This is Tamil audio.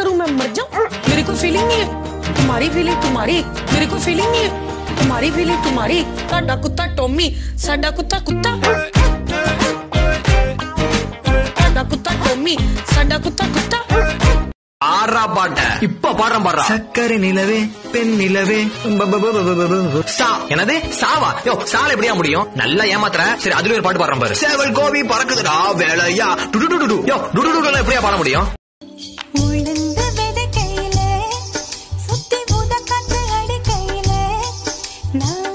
करूं मैं मर जाऊं मेरे को फीलिंग नहीं है तुम्हारी फीलिंग तुम्हारी मेरे को फीलिंग नहीं है तुम्हारी फीलिंग तुम्हारी साडा कुत्ता टॉमी साडा कुत्ता कुत्ता साडा कुत्ता टॉमी साडा कुत्ता कुत्ता ஆறா பாட்ட இப்ப பாடுறேன் பாடுறா சக்கரை நிலவே பெண் நிலவே ப- ப- ப- ப- ப- ப- சா என்னது சாவா யோ சால எப்படியா முடியும் நல்லா ஏமாத்துற சரி அதுல ஒரு பாட்டு பாடுறேன் பாரு சேவல் கோபி பறக்குதுடா வேலையா டுடு டுடு டு. யோ டுடு டுடு எப்படியா பாட முடியும் now.